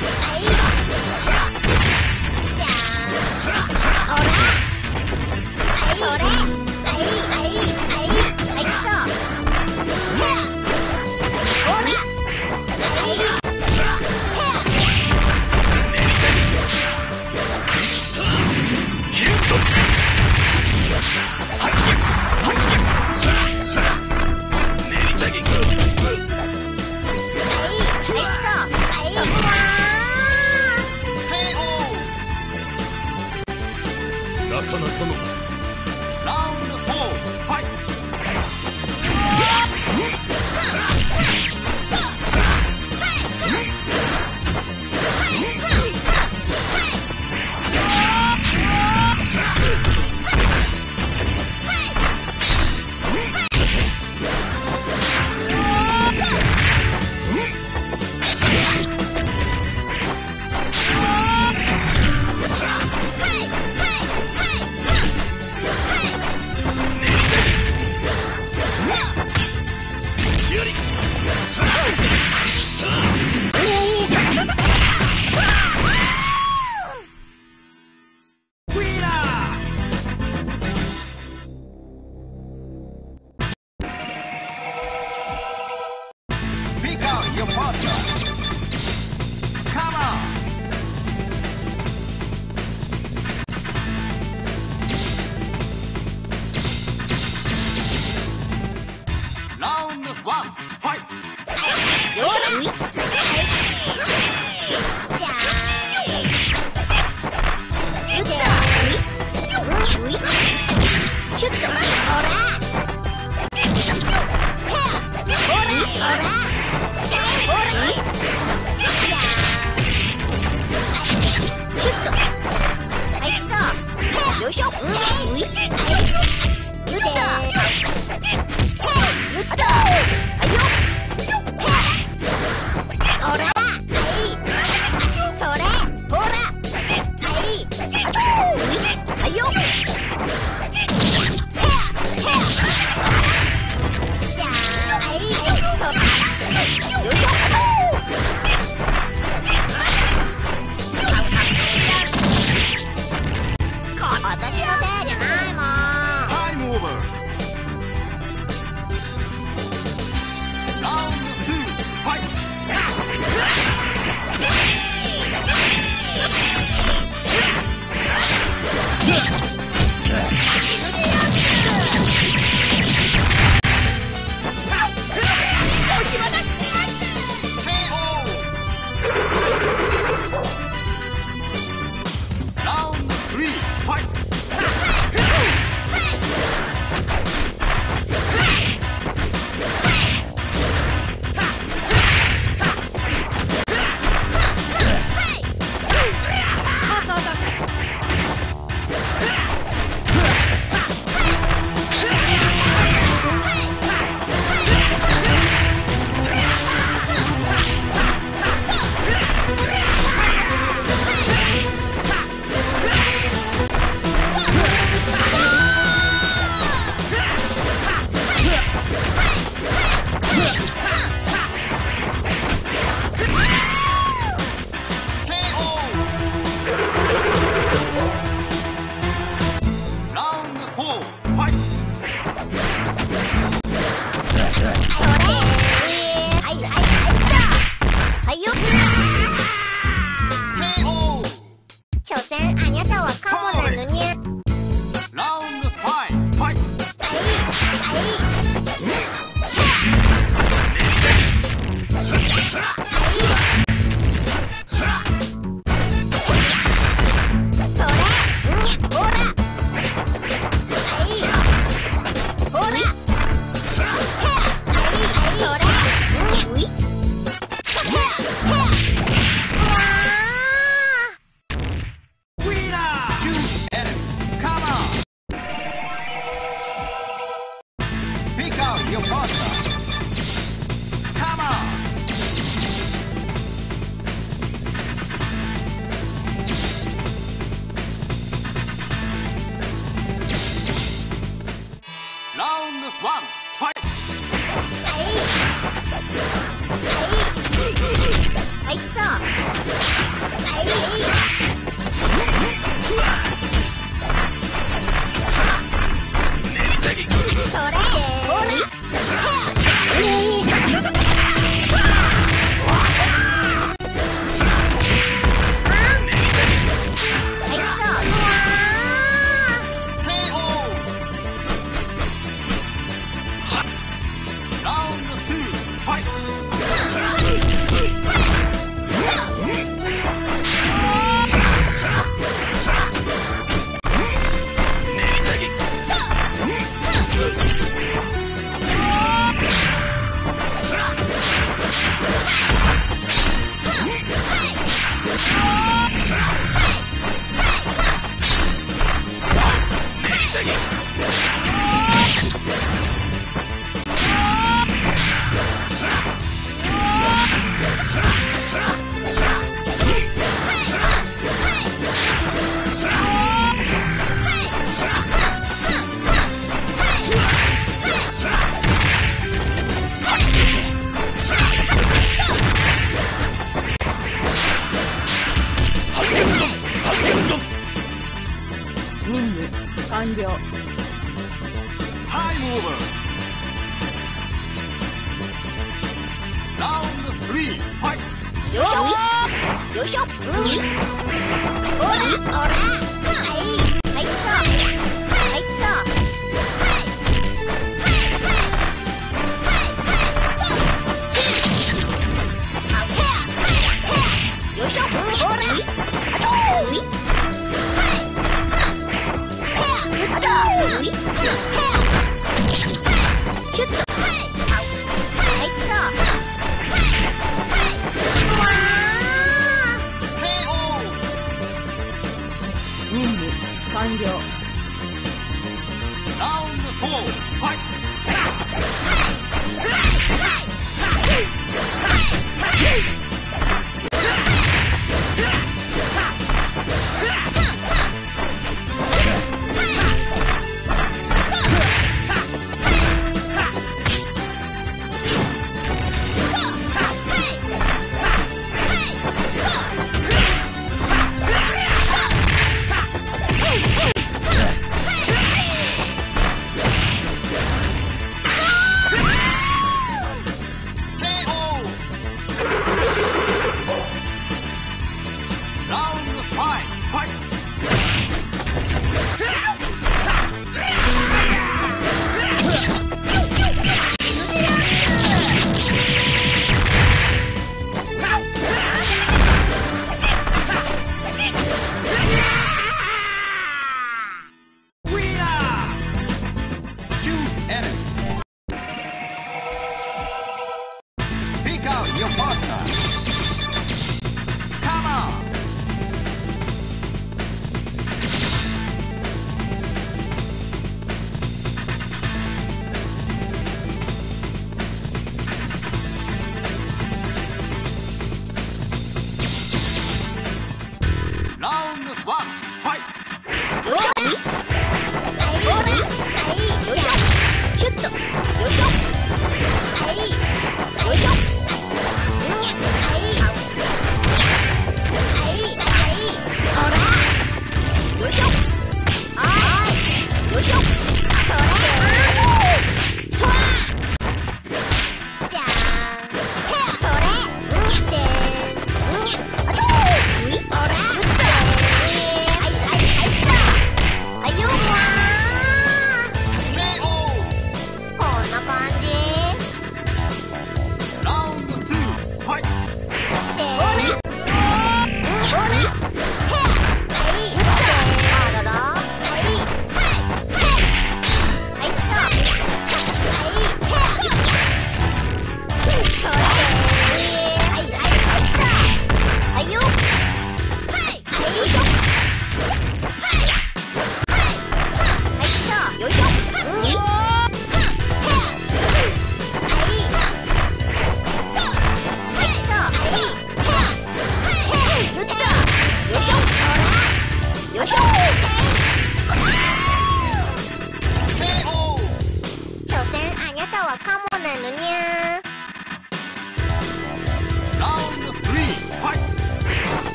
ラ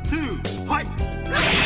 two, fight!